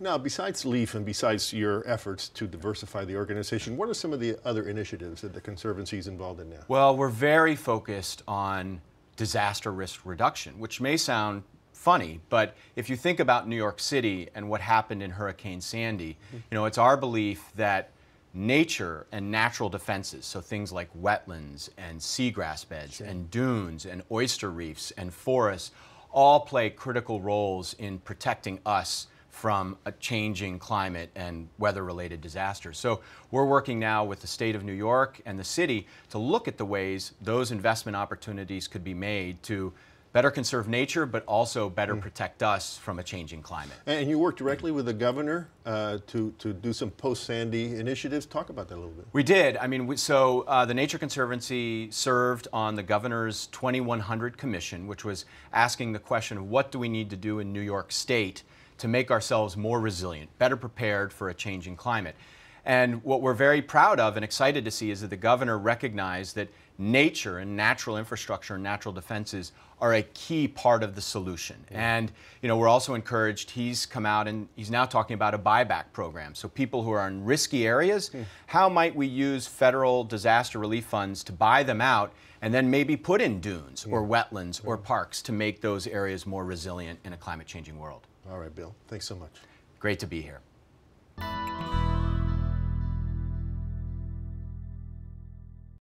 Now, besides LEAF and besides your efforts to diversify the organization, what are some of the other initiatives that the Conservancy is involved in now? Well, we're very focused on disaster risk reduction, which may sound funny, but if you think about New York City and what happened in Hurricane Sandy, you know, it's our belief that nature and natural defenses, so things like wetlands and seagrass beds sure. and dunes and oyster reefs and forests, all play critical roles in protecting us from a changing climate and weather related disasters. So we're working now with the state of New York and the city to look at the ways those investment opportunities could be made to better conserve nature, but also better mm. protect us from a changing climate. And you work directly with the governor uh, to, to do some post-Sandy initiatives. Talk about that a little bit. We did. I mean, we, so uh, the Nature Conservancy served on the governor's 2100 commission, which was asking the question of what do we need to do in New York State to make ourselves more resilient, better prepared for a changing climate. And what we're very proud of and excited to see is that the governor recognized that nature and natural infrastructure and natural defenses are a key part of the solution. And you know, we're also encouraged, he's come out and he's now talking about a buyback program. So people who are in risky areas, mm. how might we use federal disaster relief funds to buy them out and then maybe put in dunes or wetlands or parks to make those areas more resilient in a climate changing world. All right, Bill. Thanks so much. Great to be here.